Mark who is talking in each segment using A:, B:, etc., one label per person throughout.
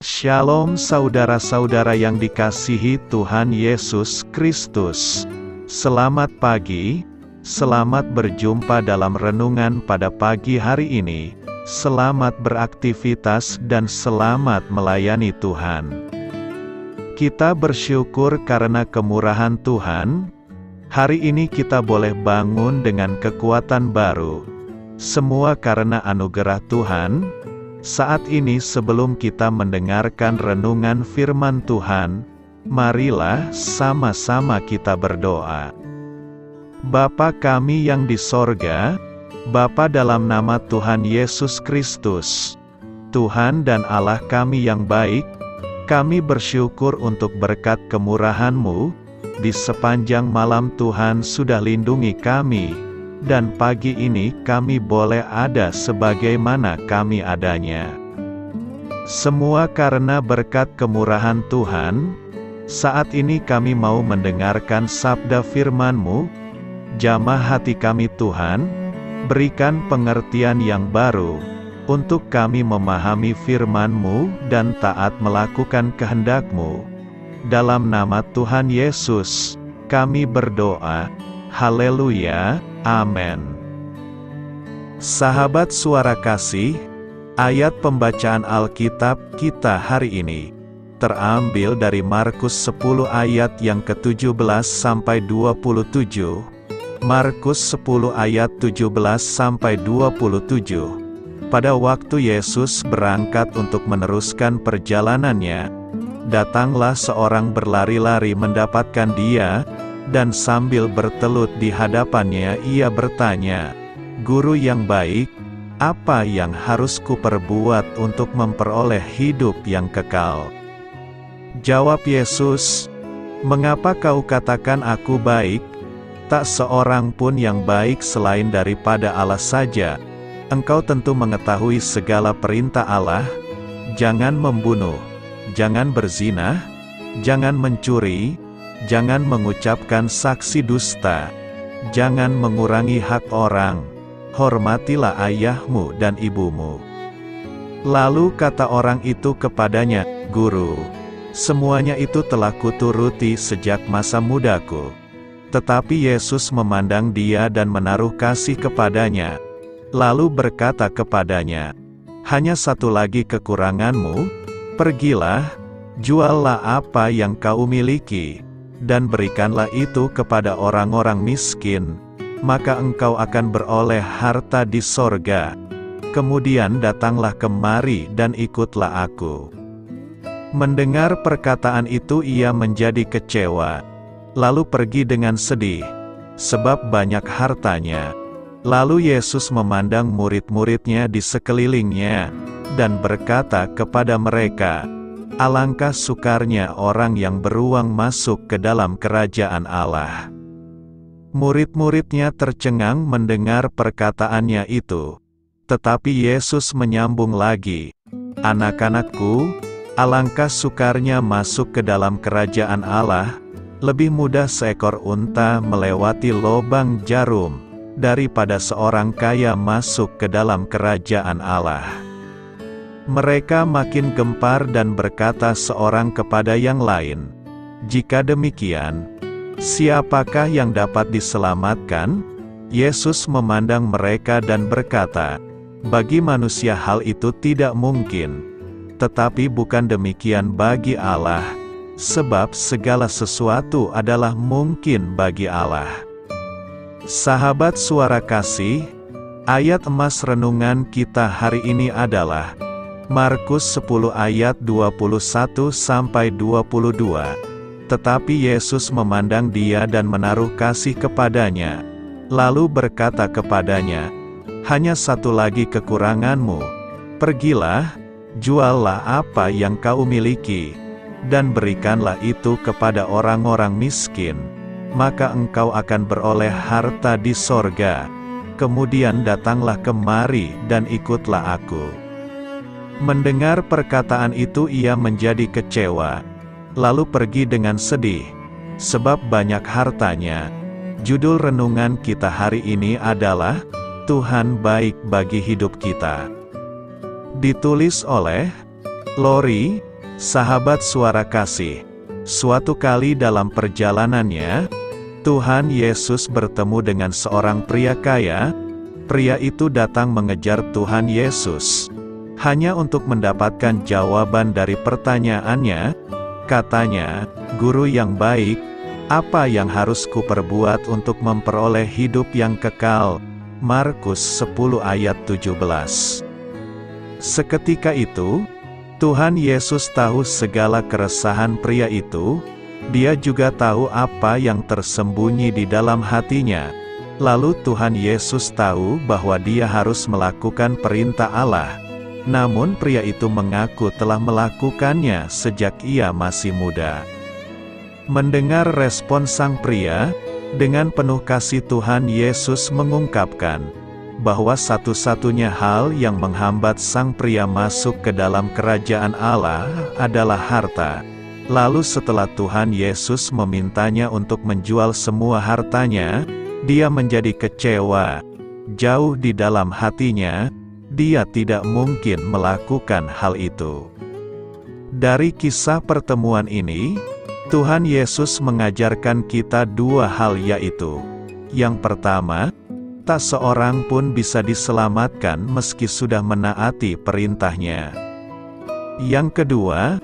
A: Shalom saudara-saudara yang dikasihi Tuhan Yesus Kristus. Selamat pagi, selamat berjumpa dalam renungan pada pagi hari ini. Selamat beraktivitas dan selamat melayani Tuhan. Kita bersyukur karena kemurahan Tuhan. Hari ini kita boleh bangun dengan kekuatan baru. Semua karena anugerah Tuhan, saat ini sebelum kita mendengarkan renungan firman Tuhan, marilah sama-sama kita berdoa. Bapa kami yang di sorga, Bapa dalam nama Tuhan Yesus Kristus, Tuhan dan Allah kami yang baik, kami bersyukur untuk berkat kemurahan-Mu, di sepanjang malam Tuhan sudah lindungi kami, dan pagi ini kami boleh ada sebagaimana kami adanya. Semua karena berkat kemurahan Tuhan, saat ini kami mau mendengarkan sabda firman-Mu, jamah hati kami Tuhan, berikan pengertian yang baru, untuk kami memahami firman-Mu dan taat melakukan kehendak-Mu. Dalam nama Tuhan Yesus, kami berdoa. Haleluya. Amin. Sahabat suara kasih, ayat pembacaan Alkitab kita hari ini terambil dari Markus 10 ayat yang ke-17 sampai 27. Markus 10 ayat 17 sampai 27. Pada waktu Yesus berangkat untuk meneruskan perjalanannya, datanglah seorang berlari-lari mendapatkan dia, dan sambil bertelut di hadapannya ia bertanya, Guru yang baik, apa yang harus kuperbuat untuk memperoleh hidup yang kekal? Jawab Yesus, Mengapa kau katakan aku baik? Tak seorang pun yang baik selain daripada Allah saja. Engkau tentu mengetahui segala perintah Allah, jangan membunuh, jangan berzina, jangan mencuri, Jangan mengucapkan saksi dusta. Jangan mengurangi hak orang. Hormatilah ayahmu dan ibumu. Lalu kata orang itu kepadanya, Guru, semuanya itu telah kuturuti sejak masa mudaku. Tetapi Yesus memandang dia dan menaruh kasih kepadanya. Lalu berkata kepadanya, Hanya satu lagi kekuranganmu, pergilah, juallah apa yang kau miliki, dan berikanlah itu kepada orang-orang miskin, maka engkau akan beroleh harta di sorga. Kemudian datanglah kemari dan ikutlah aku. Mendengar perkataan itu ia menjadi kecewa, lalu pergi dengan sedih, sebab banyak hartanya. Lalu Yesus memandang murid-muridnya di sekelilingnya, dan berkata kepada mereka, Alangkah sukarnya orang yang beruang masuk ke dalam kerajaan Allah. Murid-muridnya tercengang mendengar perkataannya itu. Tetapi Yesus menyambung lagi, Anak-anakku, alangkah sukarnya masuk ke dalam kerajaan Allah, lebih mudah seekor unta melewati lobang jarum, daripada seorang kaya masuk ke dalam kerajaan Allah. Mereka makin gempar dan berkata seorang kepada yang lain, "Jika demikian, siapakah yang dapat diselamatkan?" Yesus memandang mereka dan berkata, "Bagi manusia hal itu tidak mungkin, tetapi bukan demikian bagi Allah, sebab segala sesuatu adalah mungkin bagi Allah." Sahabat suara kasih, ayat emas renungan kita hari ini adalah Markus 10 ayat 21 sampai 22. Tetapi Yesus memandang dia dan menaruh kasih kepadanya. Lalu berkata kepadanya, "Hanya satu lagi kekuranganmu. Pergilah, juallah apa yang kau miliki, dan berikanlah itu kepada orang-orang miskin, maka engkau akan beroleh harta di sorga. Kemudian datanglah kemari dan ikutlah aku." Mendengar perkataan itu ia menjadi kecewa, lalu pergi dengan sedih, sebab banyak hartanya. Judul renungan kita hari ini adalah, Tuhan baik bagi hidup kita. Ditulis oleh Lori Sahabat suara kasih, suatu kali dalam perjalanannya, Tuhan Yesus bertemu dengan seorang pria kaya. Pria itu datang mengejar Tuhan Yesus hanya untuk mendapatkan jawaban dari pertanyaannya. Katanya, "Guru yang baik, apa yang harus kuperbuat untuk memperoleh hidup yang kekal?" Markus 10 ayat 17. Seketika itu, Tuhan Yesus tahu segala keresahan pria itu, dia juga tahu apa yang tersembunyi di dalam hatinya. Lalu Tuhan Yesus tahu bahwa dia harus melakukan perintah Allah. Namun pria itu mengaku telah melakukannya sejak ia masih muda. Mendengar respon sang pria, dengan penuh kasih Tuhan Yesus mengungkapkan, bahwa satu-satunya hal yang menghambat sang pria masuk ke dalam kerajaan Allah adalah harta. Lalu setelah Tuhan Yesus memintanya untuk menjual semua hartanya, dia menjadi kecewa. Jauh di dalam hatinya, dia tidak mungkin melakukan hal itu. Dari kisah pertemuan ini, Tuhan Yesus mengajarkan kita dua hal yaitu, yang pertama, tak seorang pun bisa diselamatkan meski sudah menaati perintahnya. Yang kedua,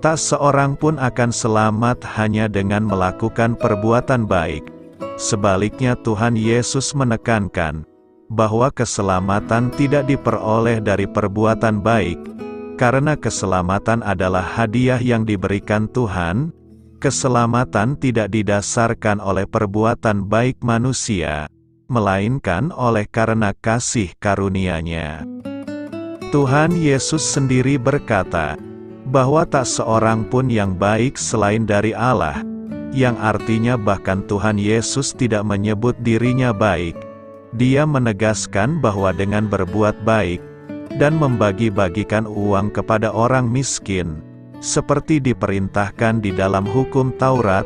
A: tak seorang pun akan selamat hanya dengan melakukan perbuatan baik. Sebaliknya Tuhan Yesus menekankan, bahwa keselamatan tidak diperoleh dari perbuatan baik, karena keselamatan adalah hadiah yang diberikan Tuhan, keselamatan tidak didasarkan oleh perbuatan baik manusia, melainkan oleh karena kasih karunia-Nya. Tuhan Yesus sendiri berkata, bahwa tak seorang pun yang baik selain dari Allah, yang artinya bahkan Tuhan Yesus tidak menyebut dirinya baik. Dia menegaskan bahwa dengan berbuat baik, dan membagi-bagikan uang kepada orang miskin, seperti diperintahkan di dalam hukum Taurat,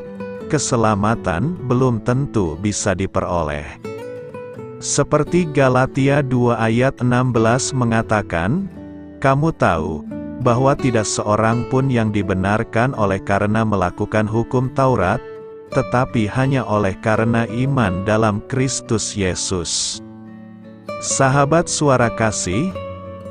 A: keselamatan belum tentu bisa diperoleh. Seperti Galatia 2 ayat 16 mengatakan, Kamu tahu, bahwa tidak seorang pun yang dibenarkan oleh karena melakukan hukum Taurat, tetapi hanya oleh karena iman dalam Kristus Yesus. Sahabat suara kasih,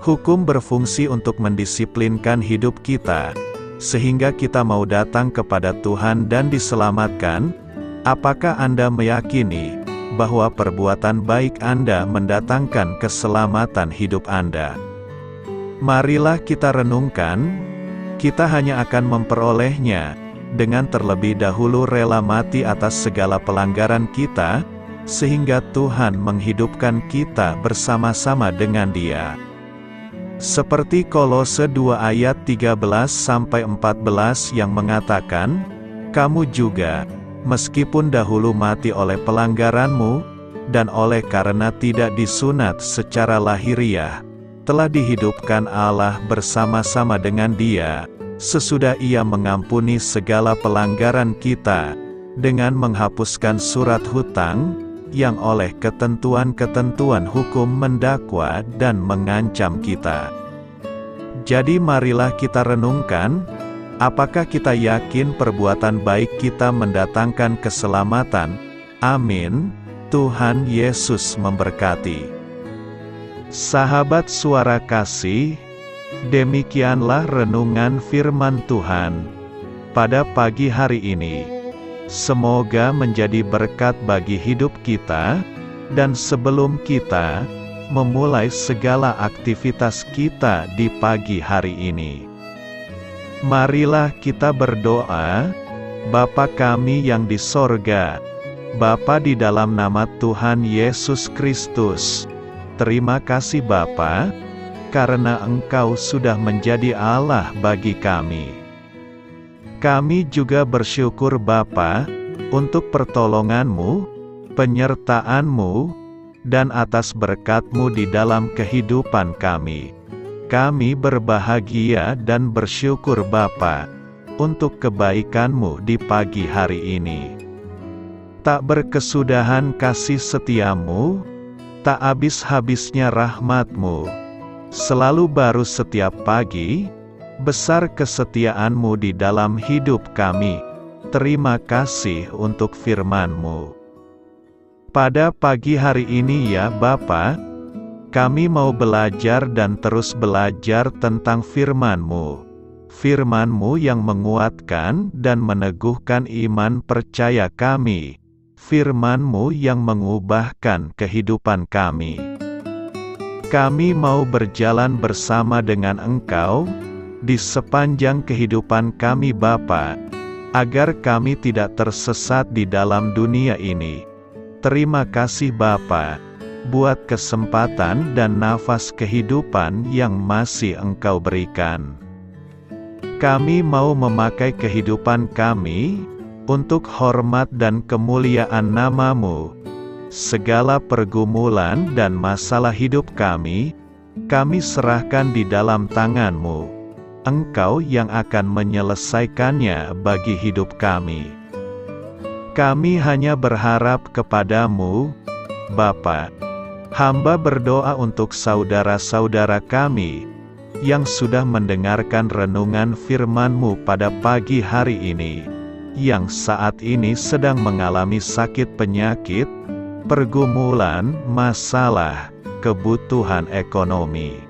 A: hukum berfungsi untuk mendisiplinkan hidup kita, sehingga kita mau datang kepada Tuhan dan diselamatkan. Apakah Anda meyakini bahwa perbuatan baik Anda mendatangkan keselamatan hidup Anda. Marilah kita renungkan, kita hanya akan memperolehnya, dengan terlebih dahulu rela mati atas segala pelanggaran kita, sehingga Tuhan menghidupkan kita bersama-sama dengan dia. Seperti Kolose 2 ayat 13-14 yang mengatakan, Kamu juga, meskipun dahulu mati oleh pelanggaranmu, dan oleh karena tidak disunat secara lahiriah, telah dihidupkan Allah bersama-sama dengan dia, sesudah ia mengampuni segala pelanggaran kita, dengan menghapuskan surat hutang, yang oleh ketentuan-ketentuan hukum mendakwa dan mengancam kita. Jadi marilah kita renungkan, Apakah kita yakin perbuatan baik kita mendatangkan keselamatan? Amin. Tuhan Yesus memberkati. Sahabat suara kasih, demikianlah renungan firman Tuhan pada pagi hari ini. Semoga menjadi berkat bagi hidup kita, dan sebelum kita memulai segala aktivitas kita di pagi hari ini. Marilah kita berdoa, Bapa kami yang di sorga, Bapa di dalam nama Tuhan Yesus Kristus. Terima kasih Bapa, karena Engkau sudah menjadi Allah bagi kami. Kami juga bersyukur Bapa, untuk pertolonganmu, penyertaanmu, dan atas berkatmu di dalam kehidupan kami. Kami berbahagia dan bersyukur Bapa untuk kebaikanmu di pagi hari ini. Tak berkesudahan kasih setiamu, tak habis-habisnya rahmatmu, selalu baru setiap pagi, Besar kesetiaan-Mu di dalam hidup kami. Terima kasih untuk firman-Mu. Pada pagi hari ini ya Bapa, kami mau belajar dan terus belajar tentang firman-Mu. Firman-Mu yang menguatkan dan meneguhkan iman percaya kami. Firman-Mu yang mengubahkan kehidupan kami. Kami mau berjalan bersama dengan Engkau, di sepanjang kehidupan kami Bapa, agar kami tidak tersesat di dalam dunia ini. Terima kasih Bapa, buat kesempatan dan nafas kehidupan yang masih Engkau berikan. Kami mau memakai kehidupan kami, untuk hormat dan kemuliaan namamu. Segala pergumulan dan masalah hidup kami, kami serahkan di dalam tanganmu. Engkau yang akan menyelesaikannya bagi hidup kami. Kami hanya berharap kepadamu, Bapa. Hamba berdoa untuk saudara-saudara kami, yang sudah mendengarkan renungan firman-Mu pada pagi hari ini, yang saat ini sedang mengalami sakit penyakit, pergumulan, masalah, kebutuhan ekonomi.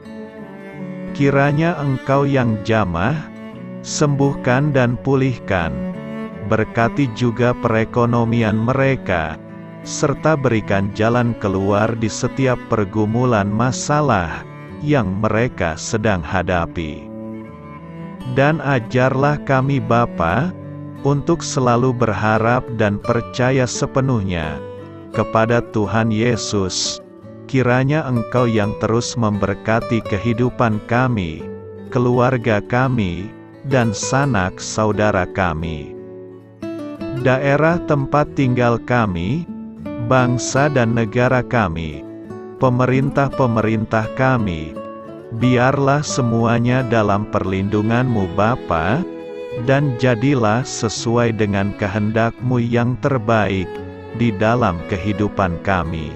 A: Kiranya Engkau yang jamah, sembuhkan dan pulihkan, berkati juga perekonomian mereka, serta berikan jalan keluar di setiap pergumulan masalah yang mereka sedang hadapi. Dan ajarlah kami Bapa, untuk selalu berharap dan percaya sepenuhnya kepada Tuhan Yesus. Kiranya Engkau yang terus memberkati kehidupan kami, keluarga kami, dan sanak saudara kami daerah tempat tinggal kami, bangsa dan negara kami, pemerintah-pemerintah kami, biarlah semuanya dalam perlindunganmu Bapa, dan jadilah sesuai dengan kehendakmu yang terbaik, di dalam kehidupan kami.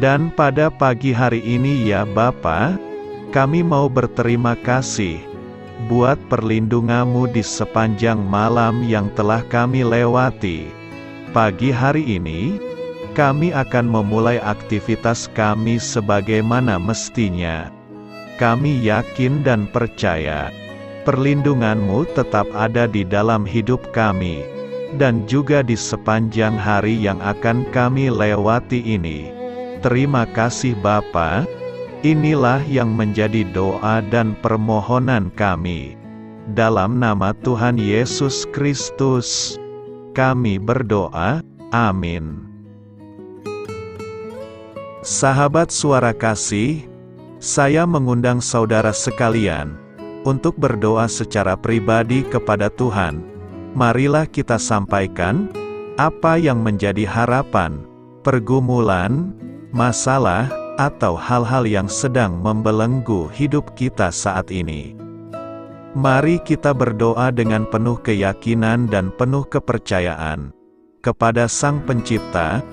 A: Dan pada pagi hari ini ya Bapa, kami mau berterima kasih, buat perlindunganmu di sepanjang malam yang telah kami lewati. Pagi hari ini, kami akan memulai aktivitas kami sebagaimana mestinya. Kami yakin dan percaya, perlindunganmu tetap ada di dalam hidup kami, dan juga di sepanjang hari yang akan kami lewati ini. Terima kasih Bapa. Inilah yang menjadi doa dan permohonan kami. Dalam nama Tuhan Yesus Kristus, kami berdoa. Amin. Sahabat suara kasih, saya mengundang saudara sekalian untuk berdoa secara pribadi kepada Tuhan. Marilah kita sampaikan apa yang menjadi harapan, pergumulan, masalah, atau hal-hal yang sedang membelenggu hidup kita saat ini. Mari kita berdoa dengan penuh keyakinan dan penuh kepercayaan kepada Sang Pencipta,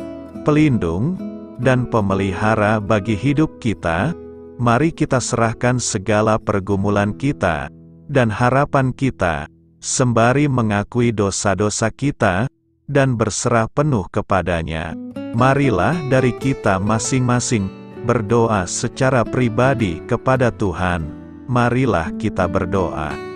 A: Pelindung, dan Pemelihara bagi hidup kita. Mari kita serahkan segala pergumulan kita dan harapan kita, sembari mengakui dosa-dosa kita dan berserah penuh kepadanya. Marilah dari kita masing-masing berdoa secara pribadi kepada Tuhan. Marilah kita berdoa.